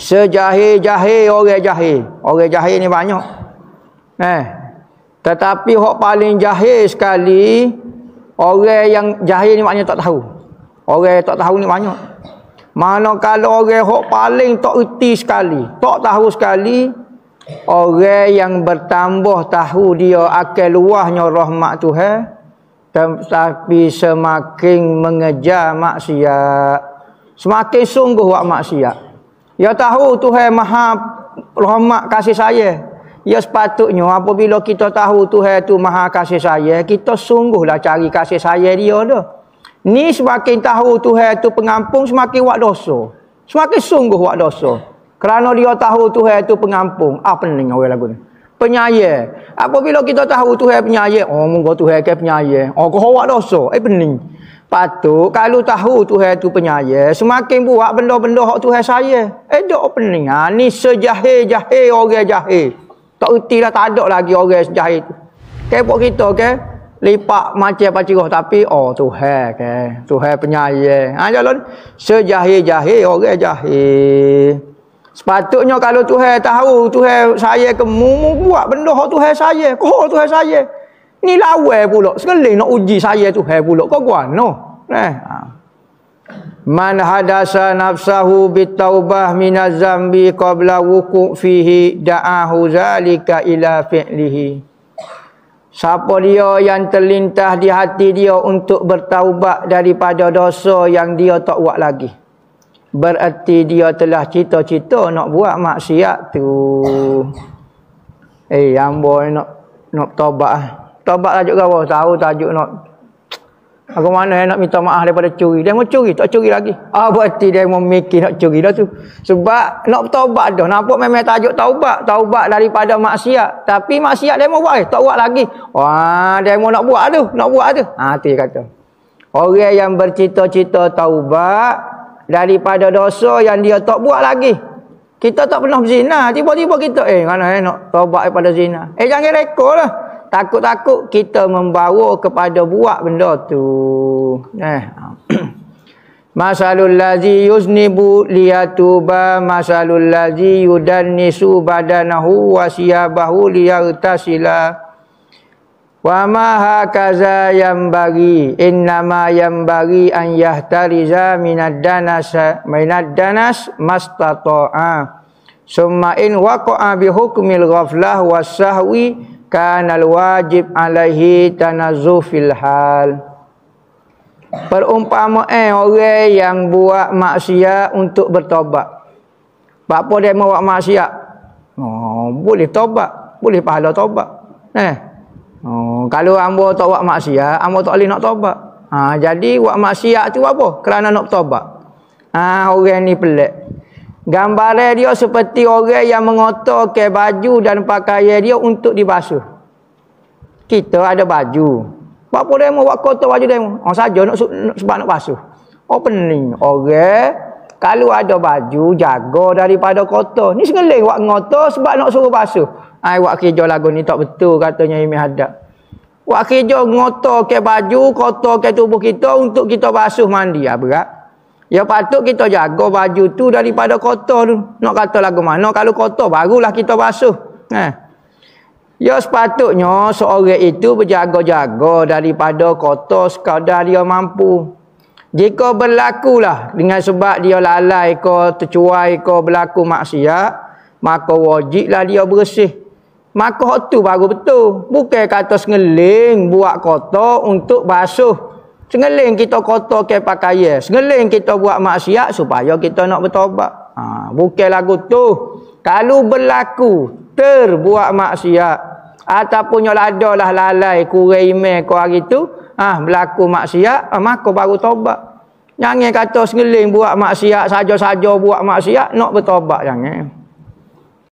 Sejahil-jahil orang jahil. Orang jahil ni banyak. Eh. Tetapi hak paling jahil sekali orang yang jahil ni maknanya tak tahu. Orang yang tak tahu ni banyak. Mana kalau orang hak paling tak erti sekali, tak tahu sekali, orang yang bertambah tahu dia akan luahnya rahmat Tuhan, tapi semakin mengejar maksiat. Semakin sungguh buat maksiat. Ya tahu Tuhan maha rahmat kasih saya. Ya sepatutnya apabila kita tahu Tuhan itu maha kasih saya, kita sungguhlah cari kasih saya dia dah. Ni semakin tahu Tuhan itu pengampung, semakin buat dosa. Semakin sungguh buat dosa. Kerana dia tahu Tuhan itu pengampung. Apa ni orang lagu ni? Penyayang. Apabila kita tahu Tuhan penyayang, oh moga Tuhan ke penyayang. Oh kau buat dosa. Eh pening. Patut kalau tahu Tuhan tu penyayang, semakin buat benda-benda hak Tuhan saya. Eh dok opening. Ha ni sejahil-jahil orang jahil. Tak erti lah tak ada lagi orang jahil tu. Kepok kita ke lipat macam apa cirah tapi oh Tuhan ke. Tuhan penyayang. Ha jalan sejahil-jahil orang jahil. Sepatutnya kalau Tuhan tahu Tuhan saya ke mu buat benda hak Tuhan saya. Kau Tuhan saya. Ni lawan pula. Sekali nak uji saya tu hai pula. Kau kuat no. Eh. Ha. Man hadasa nafsahu bitaubah minaz zambi qabla wuku fihi da'ahu zalika ila fi'lihi. Siapa dia yang terlintah di hati dia untuk bertaubat daripada dosa yang dia tak buat lagi. Berarti dia telah cita-cita nak buat maksiat tu. Eh, yang boy nak nak taubat ah. Tobat tajuk kau tahu tajuk nak Aku mana yang nak minta maaf daripada curi. Dia mau curi, tak curi lagi. Ah berarti dia mau mikir nak curi dah tu. Sebab nak taubat dah. Nampak memang tajuk taubat. Taubat daripada maksiat. Tapi maksiat dia mau buat eh. Tak buat lagi. Wah, dia mau nak buat tu. Nak buat tu. Ha, tu dia kata. Orang yang bercita-cita taubat daripada dosa yang dia tak buat lagi. Kita tak pernah berzina. Tiba-tiba kita, eh mana eh nak taubat daripada zina. Eh jangan rekod lah takut-takut kita membawa kepada buat benda tu. Eh. Masalul ladzi yuznibu liyatuba masalul ladzi yudannisu badanahu wa siyabahu liyartasila wa ma hakaza yang bagi innama yang bagi an yahtariza minad danas minad danas mastata'a. Summa in waqa'a bi hukmil ghaflah was sahwi kanal wajib alaihi tanazufil hal. Perumpamaan orang yang buat maksiat untuk bertobat. Apa dia buat maksiat? Oh boleh tobat boleh pahala tobat. Eh oh kalau hamba tak buat maksiat hamba tak boleh nak tobat ha jadi buat maksiat tu apa kerana nak tobat ha orang ni pelik Gambaran dia seperti orang yang mengotorkan baju dan pakaian dia untuk dibasuh. Kita ada baju. Apa demo buat kotor baju demo? Oh saja nak sebab nak basuh. Oh pening. Orang kalau ada baju jaga daripada kotor. Ni sengeling buat ngotor sebab nak suruh basuh. Ai buat kerja lagu ni tak betul katanya Imi Hadap. Buat kerja ngotor ke baju, kotor ke tubuh kita untuk kita basuh mandi. Ya berat. Ya patut kita jaga baju tu daripada kotor tu. Nak kata lagu mana kalau kotor barulah kita basuh. Eh. Ya sepatutnya seorang itu berjaga-jaga daripada kotor sekadar dia mampu. Jika berlakulah dengan sebab dia lalai ke tercuai ke berlaku maksiat, maka wajiblah dia bersih. Maka hak tu baru betul. Bukan kata sengeling buat kotor untuk basuh. Sengeling kita kotor ke pakaian. Sengeling kita buat maksiat supaya kita nak bertobat. Ha, bukan lagu tu. Kalau berlaku terbuat maksiat. Ataupun yang ada lah lalai kurang iman kau hari tu. Ha, berlaku maksiat. Ha, maka baru tobat. Jangan kata sengeling buat maksiat. Saja-saja buat maksiat. Nak bertobat jangan.